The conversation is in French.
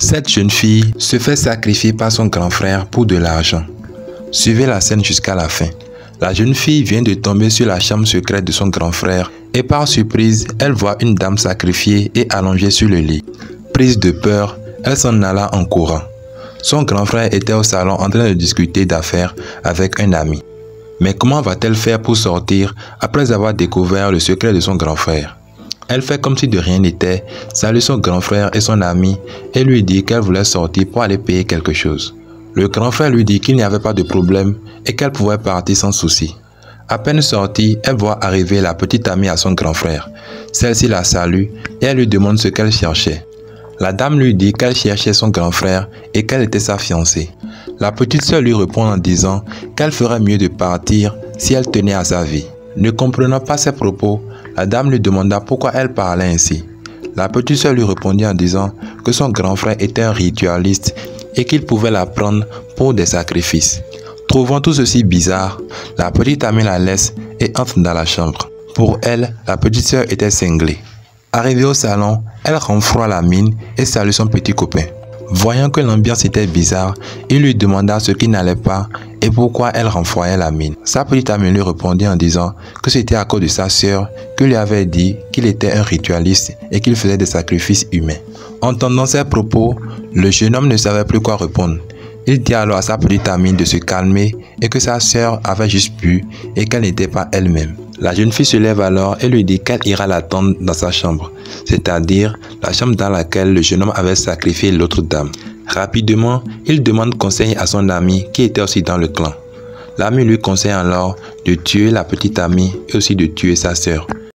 Cette jeune fille se fait sacrifier par son grand frère pour de l'argent. Suivez la scène jusqu'à la fin. La jeune fille vient de tomber sur la chambre secrète de son grand frère et par surprise, elle voit une dame sacrifiée et allongée sur le lit. Prise de peur, elle s'en alla en courant. Son grand frère était au salon en train de discuter d'affaires avec un ami. Mais comment va-t-elle faire pour sortir après avoir découvert le secret de son grand frère? Elle fait comme si de rien n'était, salue son grand frère et son ami et lui dit qu'elle voulait sortir pour aller payer quelque chose. Le grand frère lui dit qu'il n'y avait pas de problème et qu'elle pouvait partir sans souci. À peine sortie, elle voit arriver la petite amie à son grand frère. Celle-ci la salue et elle lui demande ce qu'elle cherchait. La dame lui dit qu'elle cherchait son grand frère et qu'elle était sa fiancée. La petite sœur lui répond en disant qu'elle ferait mieux de partir si elle tenait à sa vie. Ne comprenant pas ses propos, la dame lui demanda pourquoi elle parlait ainsi. La petite sœur lui répondit en disant que son grand frère était un ritualiste et qu'il pouvait la prendre pour des sacrifices. Trouvant tout ceci bizarre, la petite amie la laisse et entre dans la chambre. Pour elle, la petite sœur était cinglée. Arrivée au salon, elle renfroie la mine et salue son petit copain. Voyant que l'ambiance était bizarre, il lui demanda ce qui n'allait pas et pourquoi elle renfroyait la mine. Sa petite amie lui répondit en disant que c'était à cause de sa sœur qui lui avait dit qu'il était un ritualiste et qu'il faisait des sacrifices humains. Entendant ces propos, le jeune homme ne savait plus quoi répondre. Il dit alors à sa petite amie de se calmer et que sa sœur avait juste pu et qu'elle n'était pas elle-même. La jeune fille se lève alors et lui dit qu'elle ira l'attendre dans sa chambre, c'est-à-dire la chambre dans laquelle le jeune homme avait sacrifié l'autre dame. Rapidement, il demande conseil à son ami qui était aussi dans le clan. L'ami lui conseille alors de tuer la petite amie et aussi de tuer sa sœur.